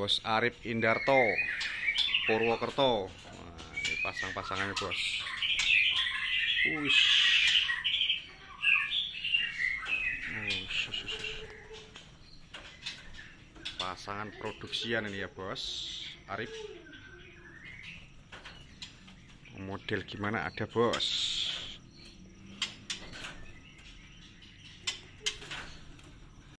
Bos Arif Indarto Purwokerto. Nah, ini pasang-pasangannya bos. Uish. Uish, uish, uish. pasangan produksian ini ya bos Arif. Model gimana? Ada bos.